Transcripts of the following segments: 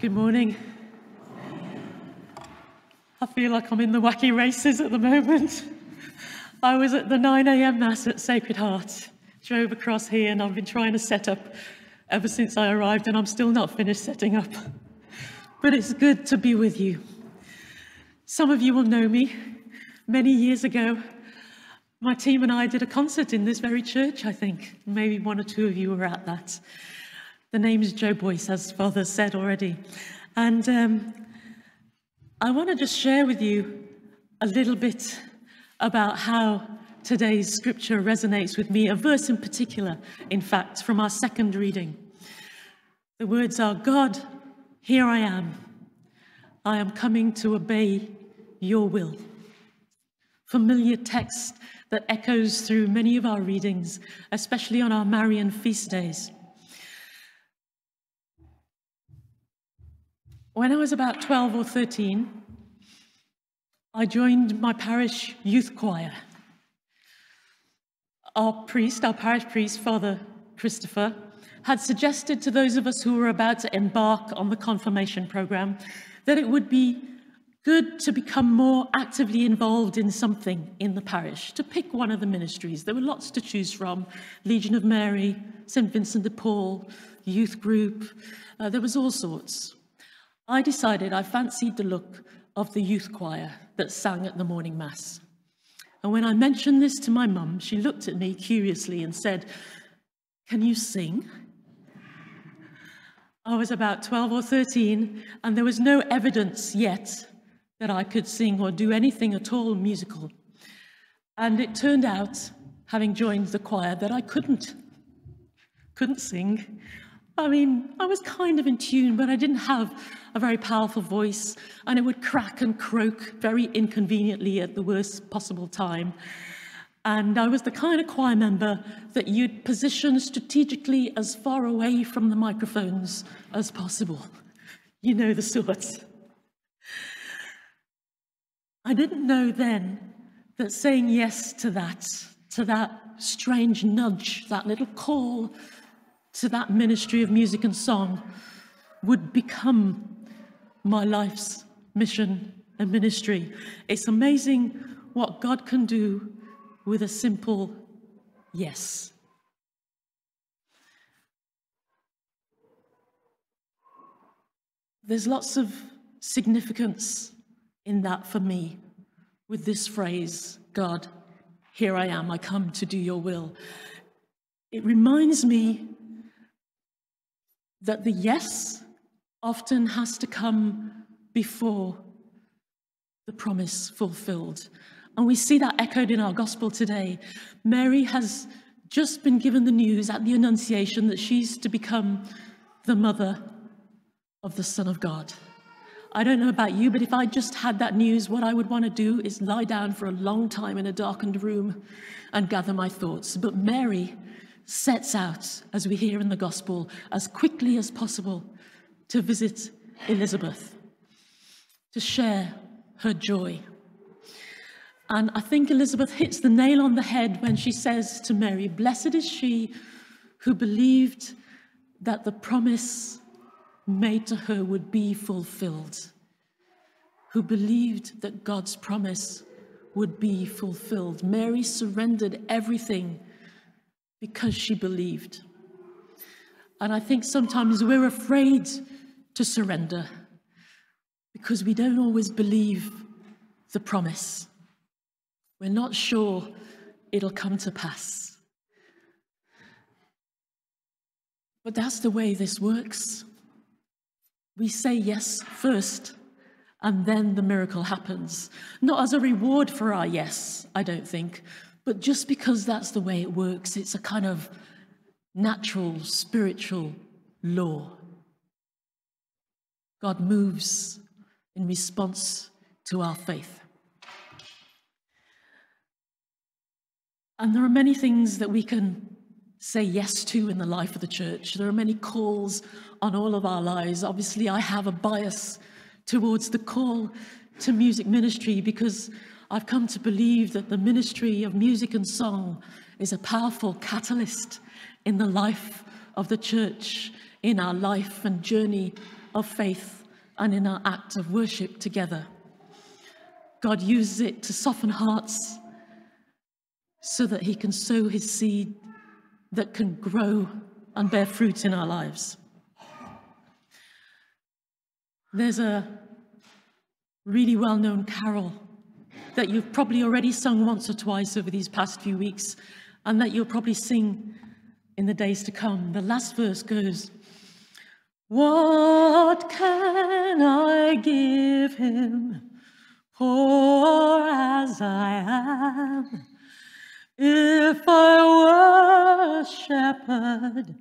Good morning. I feel like I'm in the wacky races at the moment. I was at the 9 a.m. Mass at Sacred Heart, drove across here, and I've been trying to set up ever since I arrived, and I'm still not finished setting up. But it's good to be with you. Some of you will know me. Many years ago, my team and I did a concert in this very church, I think. Maybe one or two of you were at that. The name is Jo Boyce, as Father said already. And um, I want to just share with you a little bit about how today's scripture resonates with me, a verse in particular, in fact, from our second reading. The words are God, here I am. I am coming to obey your will. Familiar text that echoes through many of our readings, especially on our Marian feast days. When I was about 12 or 13, I joined my parish youth choir. Our priest, our parish priest, Father Christopher, had suggested to those of us who were about to embark on the confirmation program that it would be good to become more actively involved in something in the parish, to pick one of the ministries. There were lots to choose from Legion of Mary, St. Vincent de Paul, youth group, uh, there was all sorts. I decided I fancied the look of the youth choir that sang at the morning mass. And when I mentioned this to my mum, she looked at me curiously and said, Can you sing? I was about 12 or 13, and there was no evidence yet that I could sing or do anything at all musical. And it turned out, having joined the choir, that I couldn't. Couldn't sing. I mean, I was kind of in tune, but I didn't have a very powerful voice, and it would crack and croak very inconveniently at the worst possible time. And I was the kind of choir member that you'd position strategically as far away from the microphones as possible. You know the sort. I didn't know then that saying yes to that, to that strange nudge, that little call to that ministry of music and song would become my life's mission and ministry. It's amazing what God can do with a simple yes. There's lots of significance in that for me with this phrase God, here I am, I come to do your will. It reminds me that the yes often has to come before the promise fulfilled. And we see that echoed in our gospel today. Mary has just been given the news at the Annunciation that she's to become the mother of the Son of God. I don't know about you, but if I just had that news, what I would want to do is lie down for a long time in a darkened room and gather my thoughts. But Mary sets out, as we hear in the gospel, as quickly as possible to visit Elizabeth, to share her joy. And I think Elizabeth hits the nail on the head when she says to Mary, Blessed is she who believed that the promise made to her would be fulfilled, who believed that God's promise would be fulfilled. Mary surrendered everything because she believed. And I think sometimes we're afraid to surrender because we don't always believe the promise. We're not sure it'll come to pass. But that's the way this works. We say yes first, and then the miracle happens. Not as a reward for our yes, I don't think, but just because that's the way it works, it's a kind of natural spiritual law. God moves in response to our faith. And there are many things that we can say yes to in the life of the church. There are many calls on all of our lives. Obviously, I have a bias towards the call to music ministry because I've come to believe that the ministry of music and song is a powerful catalyst in the life of the church, in our life and journey of faith and in our act of worship together. God uses it to soften hearts so that he can sow his seed that can grow and bear fruit in our lives. There's a really well known carol that you've probably already sung once or twice over these past few weeks, and that you'll probably sing in the days to come. The last verse goes, What can I give him, poor as I am? If I were a shepherd,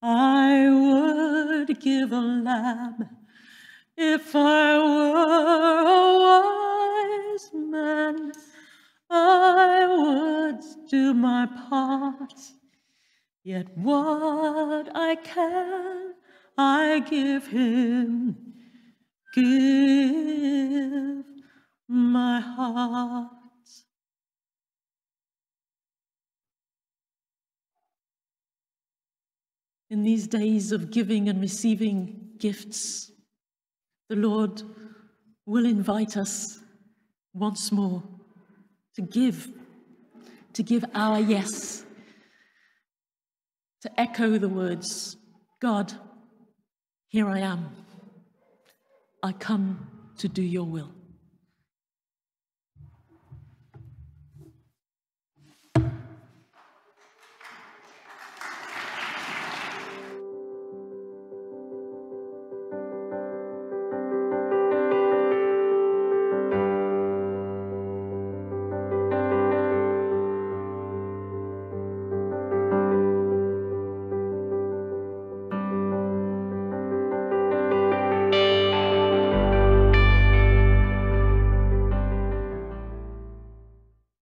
I would give a lamb. If I were a wise man, I would do my part. Yet what I can, I give him, give my heart. In these days of giving and receiving gifts, the Lord will invite us once more to give, to give our yes, to echo the words, God, here I am. I come to do your will.